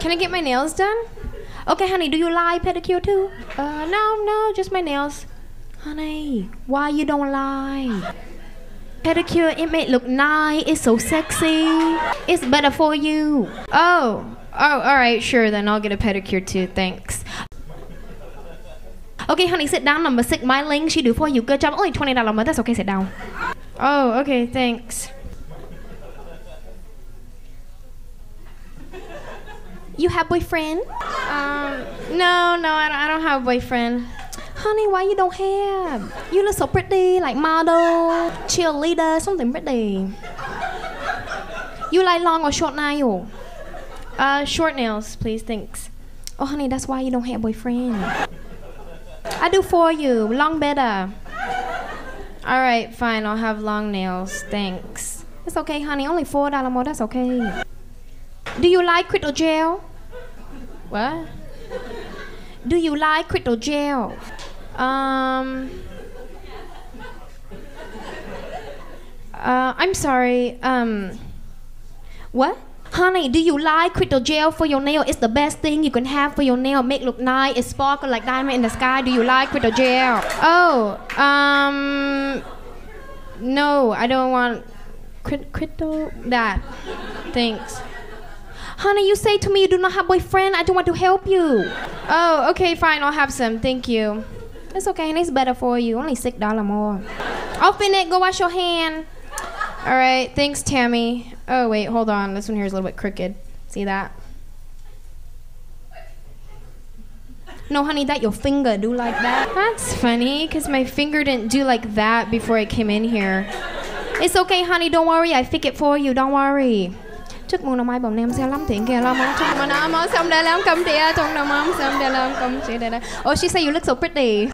Can I get my nails done? Okay, honey, do you lie pedicure too? Uh, no, no, just my nails. Honey, why you don't lie? Pedicure, it may look nice, it's so sexy. It's better for you. Oh, oh, alright, sure, then I'll get a pedicure too, thanks. Okay, honey, sit down. Number six, my Ling, she do for you. Good job. Only $20 a month. That's okay, sit down. Oh, okay, thanks. You have boyfriend? Um, no, no, I don't, I don't have a boyfriend. Honey, why you don't have? You look so pretty, like model, cheerleader, something pretty. You like long or short nail? Uh, short nails, please, thanks. Oh, honey, that's why you don't have boyfriend. I do for you, long better. All right, fine, I'll have long nails, thanks. It's okay, honey, only four dollar more, that's okay. Do you like crystal gel? What? Do you like crystal gel? Um. Uh, I'm sorry. Um. What? Honey, do you like crystal gel for your nail? It's the best thing you can have for your nail. Make look nice. It sparkle like diamond in the sky. Do you like crystal gel? Oh, um, no, I don't want cryt- crystal that. Thanks. Honey, you say to me you do not have boyfriend. I don't want to help you. Oh, okay, fine. I'll have some. Thank you. It's okay, and it's better for you. Only six dollar more. Open it. Go wash your hand. All right. Thanks, Tammy. Oh wait, hold on. This one here is a little bit crooked. See that? No, honey, that your finger do like that. That's funny, cause my finger didn't do like that before I came in here. It's okay, honey. Don't worry. I fix it for you. Don't worry. chúc mừng đồng ai bọn em sẽ lắm tiếng kia lắm chúc mừng nó mới xong đây lắm cầm chị à chúc mừng đồng xong đây lắm cầm chị đây đây oh she say you look so pretty